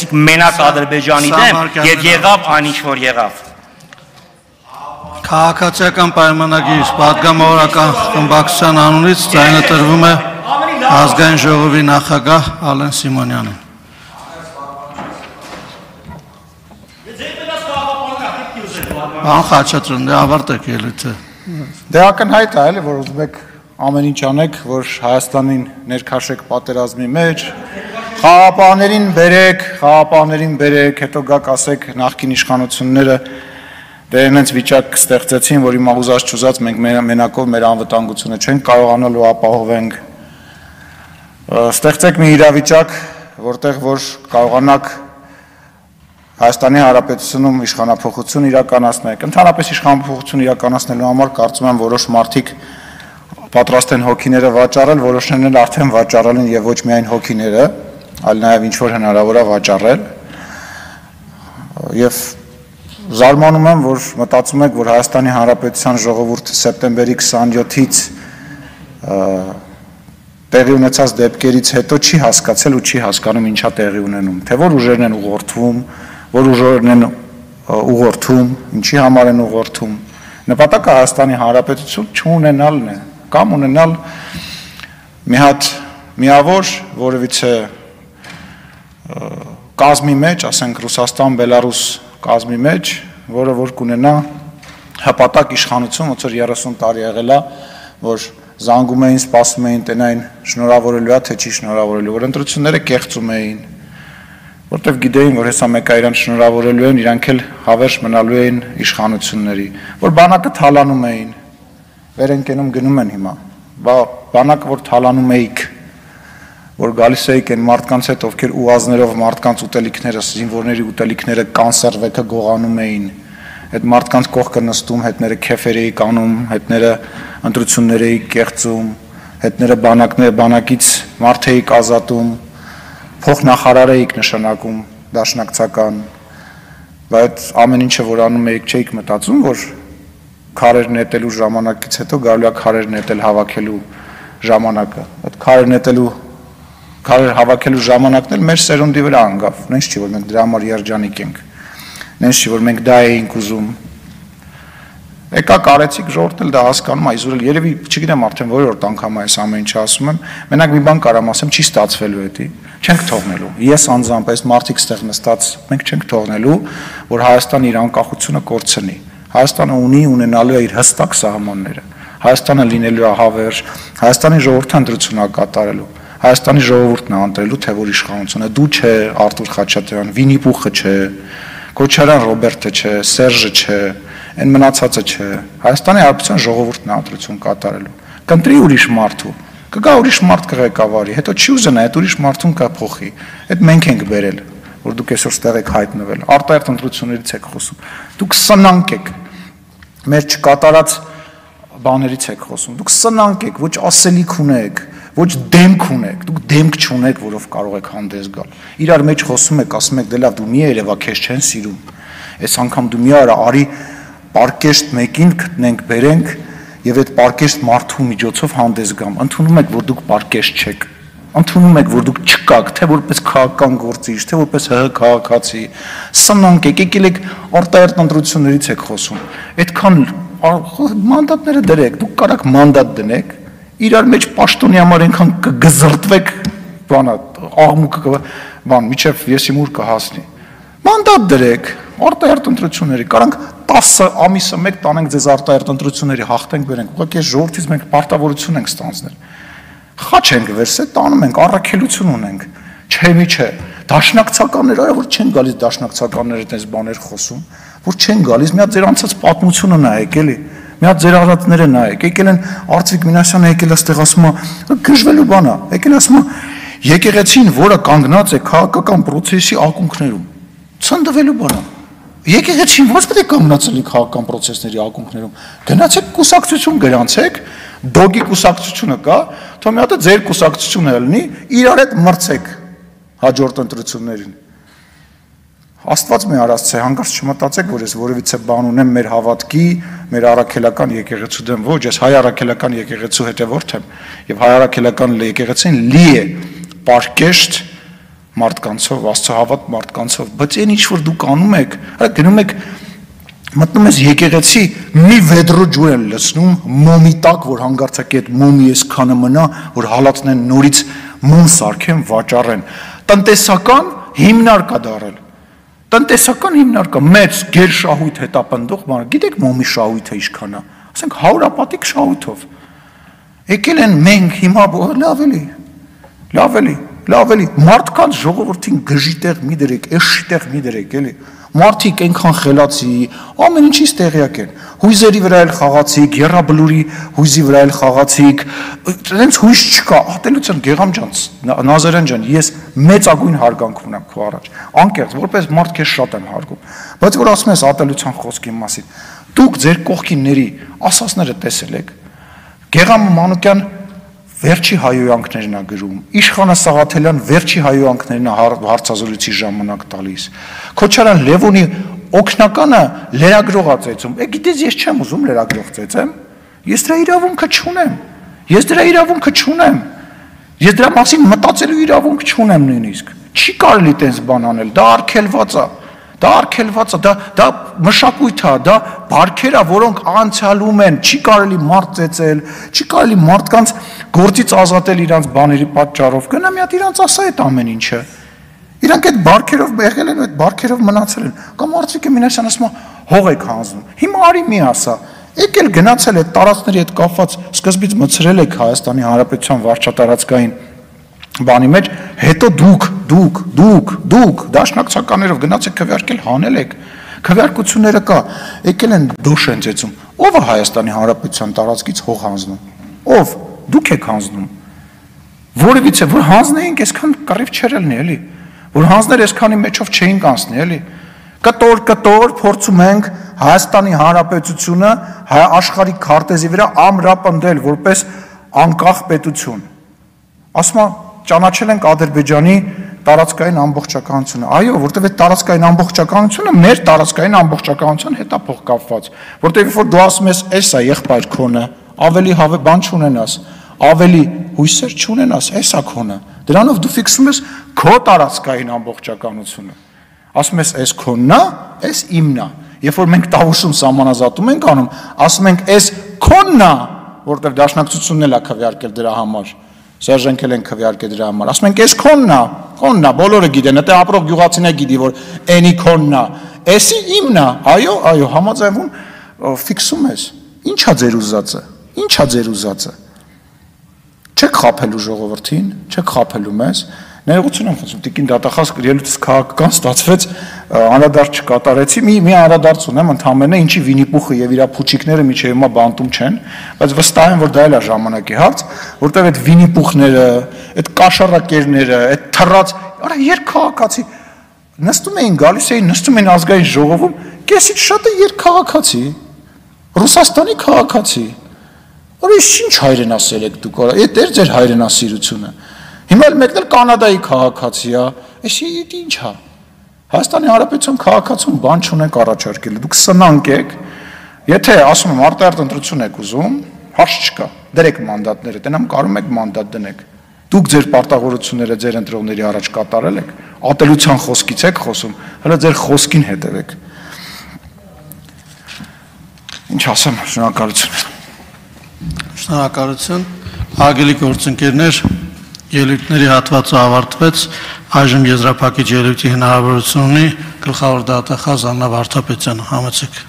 խոսեցիք մենակ Ադրբեջանի դեմ եւ եղավ այնինչ որ եղավ։ Քաղաքացիական պայմանագիր պատգամավորական խմբակցության անունից ձայնը տրվում է ազգային ժողովի նախագահ Ալեն Սիմոնյանին։ Բան խաչատրն, դե ավարտեք ելույթը։ Դե ակնհայտ է, էլի, որ ուզում եք ամեն ինչ անեք, որ Հայաստանին ներքաշեք պատերազմի մեջ, խաղապաներին բերեք, խաղապաներին բերեք, հետո գաք ասեք նախկին իշխանությունները դե այնց վիճակ ստեղծեցին, որ հիմա ուզած չուզած մենք մենակով մեր անվտանգությունը չենք կարողանալու ապահովենք։ Ստեղծեք մի իրավիճակ, որտեղ որ կարողանաք Հայաստանի Հանրապետությունում իշխանապողություն իրականացնեք։ Ընդհանրապես իշխանապողություն իրականացնելու համար կարծում եմ որոշ մարդիկ պատրաստ են հոգիները վաճառել, որոշներն էլ արդեն վաճառել են եւ ոչ միայն հոգիները, այլ նաեւ ինչ որ հնարավոր է վաճառել։ Եվ զարմանում եմ, որ մտածում եք, որ Հայաստանի Հանրապետության ժողովուրդը սեպտեմբերի 27-ից տեղի ունեցած դեպքերից հետո չի հասկացել ու չի հասկանում ինչա տեղի ունենում, թե որ ուժերն են ուղղորդվում, որ ուժերն են ուղղորդում, ինչի համար են ուղղորդում։ Նպատակը Հայաստանի Հանրապետություն չունենալն է, կամ ունենալ մի հատ միավոր որևիցե կազմի մեջ, ասենք Ռուսաստան, Բելարուս կազմի մեջ, որը որ կունենա հպատակ իշխանություն, ոնց որ 30 տարի եղել է, որ զանգում էին, սպասում էին տնային շնորհավորելու է, թե չի շնորհավորելու, որ ընտրությունները կեղծում էին, որտեվ գիտեին, որ հեսա մեկը իրան շնորհավորելու են, իրանք էլ հավերժ մնալու էին իշխանությունների, որ բանակը թալանում էին, վեր են կենում գնում են հիմա, բա բանակը որ թալանում էիք, որ գալիս էիք այն մարդկանց հետ, ովքեր ուազներով մարդկանց ուտելիքները, զինվորների ուտելիքները կանսերվեքը գողանում էին, այդ մարդկանց կողքը նստում, հետները քեֆեր էի կանում, հետները ընտրություններ էի կեղծում, հետները բանակներ բանակից մարդ էի ազատում, փոխնախարար էիք նշանակում դաշնակցական, բայց ամեն ինչը որ անում էիք չէիք մտածում, որ քարեր նետելու ժամանակից հետո գալու է քարեր նետել հավաքելու ժամանակը։ Այդ քարեր նետելու քարեր հավաքելու ժամանակն էլ մեր սերունդի վրա անգավ։ Նենց չի որ մենք դրա համար երջանիկ ենք։ Նենց չի որ մենք դա էինք ուզում, Եկա կարեցիք ժողովուրդն էլ դա հասկանում է, իզուր էլ երևի չգիտեմ արդեն որորդ անգամ այս ամեն ինչը ասում եմ, մենակ մի բան կարամ ասեմ, չի ստացվելու էդի, չենք թողնելու։ Ես անձամբ այս մարդիկ ստեղ նստած մենք չենք թողնելու, որ Հայաստանը իր անկախությունը կորցնի։ Հայաստանը ունի ունենալու է իր հստակ սահմանները։ Հայաստանը լինելու է հավերժ, Հայաստանի ժողովուրդը ընտրություն է կատարելու։ Հայաստանի ժողովուրդն է ընտրելու, թե որ իշխանությունը դու չէ, Արտուր Խաչատրյան, Վինիպուխը չէ, Քոչարյան Ռոբերտը չէ, Սերժը չէ, այն մնացածը չէ։ Հայաստանի Հանրապետության ժողովուրդն է ընտրություն կատարելու։ Կընտրի ուրիշ մարդու, կգա ուրիշ մարդ կղեկավարի, հետո չի ուզենա այդ ուրիշ մարդուն կփոխի։ Այդ մենք ենք բերել, որ դուք այսօր ստեղ եք հայտնվել։ Արտահերտ ընտրություններից եք խոսում։ Դուք սնանկ եք։ Մեր չկատարած բաներից եք խոսում։ Դուք սնանկ եք, ոչ ասելիք ունեք, ոչ դեմք ունեք, դուք դեմք չունեք, որով կարող եք հանդես գալ։ Իրար մեջ խոսում եք, ասում եք, դե լավ, դու մի երևա քեզ չեն սիրում։ Այս անգամ դու մի արա, արի պարկեշտ մեկին գտնենք, բերենք եւ այդ պարկեշտ մարդու միջոցով հանդես գամ։ Ընդունում եք, որ դուք պարկեշտ չեք։ Ընդունում եք, որ դուք չկաք, թե որպես քաղաքական գործիչ, թե որպես ՀՀ քաղաքացի։ Սնանք եք, եկել եք արտահերտ ընտրություններից եք խոսում։ Այդքան մանդատները դրեք, դուք կարաք մանդատ դնեք, իրար մեջ պաշտոնի համար այնքան կգզրտվեք, բանա, աղմուկը բան, միջև եսիմուր կհասնի։ Մանդատ դրեք, արտահերտ ընտրությունների, կարանք 10 ամիսը մեկ տանենք ձեզ արտահերտ ընտրությունների հաղթենք բերենք։ Ուղղակի այս ժողովրդից մենք պարտավորություն ենք ստանձնել։ Խաչ ենք վերսե, տանում ենք, առաքելություն ունենք։ Չէ՞ մի չէ։ Դաշնակցականներ, այո, որ չեն գալիս դաշնակցականները այդպես բաներ խոսում, որ չեն գալիս, մի հատ ձեր անցած պատմությունը նայեք, էլի։ Մի հատ ձեր արածները նայեք։ Եկել են Արծվիկ Մինասյանը եկել այստեղ ասում է, գժվելու բան է։ Եկել ասում է, եկեղեցին, որը կանգնած է քաղաքական process-ի ակունքներում։ Ցնդվելու բան է եկեղեցին ո՞նց պետք է կանգնացնի քաղաքական process-ների ակունքներում։ Գնացեք կուսակցություն գրանցեք, դոգի կուսակցությունը կա, թող մի հատ ձեր կուսակցությունը լինի, իրար հետ մրցեք հաջորդ ընտրություններին։ Աստված մի արած չէ, հանկարծ չմտածեք, որ ես որևիցե բան ունեմ մեր հավատքի, մեր առաքելական եկեղեցու դեմ, ոչ, ես հայ առաքելական եկեղեցու հետևորդ եմ, եւ հայ առաքելական եկեղեցին լի է պարկեշտ մարդկանցով, աստծոհավատ մարդկանցով, բայց այն ինչ որ դուք անում եք, հա գնում եք մտնում ես եկեղեցի մի վեդրո ջուր են լցնում մոմի տակ որ հանգարցակի այդ մոմի էս քանը մնա որ հալածնեն նորից մոմ սարքեն վաճառեն տնտեսական հիմնար կա դարել տնտեսական հիմնար կա մեծ գեր շահույթ հետապնդող բան գիտեք մոմի շահույթը ինչքան է ասենք 100 ապատիկ շահույթով եկել են մենք հիմա լավ էլի լավ էլի լավ էլի մարդկանց ժողովրդին գժի տեղ մի դրեք էշի տեղ մի դրեք էլի Մարդիկ այնքան խելացի, ամեն ինչից տեղյակ են։ Հույզերի վրա էլ խաղացիք, երրաբլուրի հույզի վրա էլ խաղացիք։ Այդենց հույզ չկա։ Ատելության Գեգամ ջան, Նազարյան ջան, ես մեծագույն հարգանք ունեմ քո առաջ։ Անկեղծ, որպես մարդ քեզ շատ եմ հարգում։ Բայց որ ասում ես ատելության խոսքի մասին, դուք ձեր կողքինների ասասները տեսել եք։ Գեգամ Մանուկյան վերջի հայոյանքներն է գրում։ Իշխանը Սաղաթելյան վերջի հայոյանքներն է հարցազրույցի ժամանակ տալիս։ Քոչարյան Լևոնի օկնականը լերագրողա ծեծում։ Է գիտես ես չեմ ուզում լերագրող ծեծեմ։ Ես դրա իրավունքը չունեմ։ Ես դրա իրավունքը չունեմ։ Ես դրա մասին մտածելու իրավունք չունեմ նույնիսկ։ Չի կարելի տես բան անել, դա արգելված է։ Դա արգելված է, դա դա մշակույթ է, դա բարքեր է, որոնք անցյալում են, չի կարելի մարդ ծեծել, չի կարելի մարդկանց գործից ազատել իրանց բաների պատճառով։ Գնա մի հատ իրանց ասա այդ ամեն ինչը։ Իրանք այդ բարքերով եղել են, այդ բարքերով մնացել են։ Կամ Արծիկը Մինասյան ասում է հող եք հանձնում։ Հիմա արի մի ասա։ Եկել գնացել այդ տարածքների հետ կապված սկզբից մցրել եք Հայաստանի Հանրապետության վարչատարածքային բանի մեջ, հետո դուք, դուք, դուք, դուք դաշնակցականներով գնացեք քվեարկել հանել եք։ Քվեարկությունները կա, եկել են դոշ են ծեցում։ Ո՞վ է Հայաստանի Հանրապետության տարածքից հող հանձնում։ Ո՞վ։ Դուք եք հանձնում։ Որևիցե որ հանձնեինք, այսքան կռիվ չեր ելնի, էլի։ Որ հանձներ այսքանի մեջով չէին կանցնի, էլի։ Կտոր կտոր փորձում ենք Հայաստանի Հանրապետությունը աշխարհի քարտեզի վրա ամրապնդել որպես անկախ պետություն։ Ասում ճանաչել ենք Ադրբեջանի տարածքային ամբողջականությունը։ Այո, որտեվ այդ տարածքային ամբողջականությունը մեր տարածքային ամբողջականության հետ է փոխկապված, որտեվ որ դու ասում ես, «Էս է եղբայր քոնը», ավելի հավե բան չունենաս, ավելի հույսեր չունենաս, էս է քոնը։ Դրանով դու ֆիքսում ես քո տարածքային ամբողջականությունը։ Ասում ես, «Էս քոնն է, էս իմն է»։ Երբ որ մենք տավուշում սահմանազատում ենք անում, ասում ենք, «Էս քոնն է», որտեվ դաշնակցությունն էլ է քվեարկել դրա համար Սերժենքել են քվեարկել դրա համար։ Ասում ենք, «Էս քոնն է, քոնն է, բոլորը գիտեն, դա ապրող գյուղացին է գիտի, որ էնի քոնն է»։ Էսի իմն է։ Այո, այո, համաձայնվում ֆիքսում ես։ Ինչա ձեր ուզածը։ Ինչա ձեր ուզածը։ Չեք խափելու ժողովրդին, չեք խափելու մեզ, Ներողություն եմ խնդրում, Տիկին դատախազ ելույթս քաղաքական ստացվեց, անդրադարձ չկատարեցի, մի մի անդրադարձ ունեմ ընդհանրապես, ինչի Վինիպուխը եւ իր փուչիկները միջև հիմա բանտում չեն, բայց վստահ եմ, որ դա էլ է ժամանակի հարց, որտեղ այդ Վինիպուխները, այդ կաշառակերները, այդ թռած, արա երկքաղաքացի նստում էին, գալիս էին, նստում էին ազգային ժողովում, կեսից շատը երկքաղաքացի, Ռուսաստանի քաղաքացի։ Որը ինչ հայրենասեր եք դուք, այդ էր ձեր հայրենասիրությունը։ Հիմա էլ մեկն էլ Կանադայի քաղաքացի է, էսի ի՞նչ է։ Հայաստանի Հանրապետություն քաղաքացուն բան չունենք առաջարկել։ Դուք սնանկ եք։ Եթե ասում եմ արտահերտ ընտրություն եք ուզում, հարց չկա։ Դրեք մանդատները, տենամ կարում եք մանդատ դնեք։ Դուք ձեր պարտավորությունները ձեր ընտրողների առաջ կատարել եք, ատելության խոսքից եք խոսում, հələ ձեր խոսքին հետևեք։ Ինչ ասեմ, շնորհակալություն։ Շնորհակալություն։ Ագելի գործընկերներ, ելույթների հատվածը ավարտվեց, այժմ եզրափակիչ ելույթի հնարավորություն ունի գլխավոր դատախազ Աննա Վարդապետյանը, համեցեք։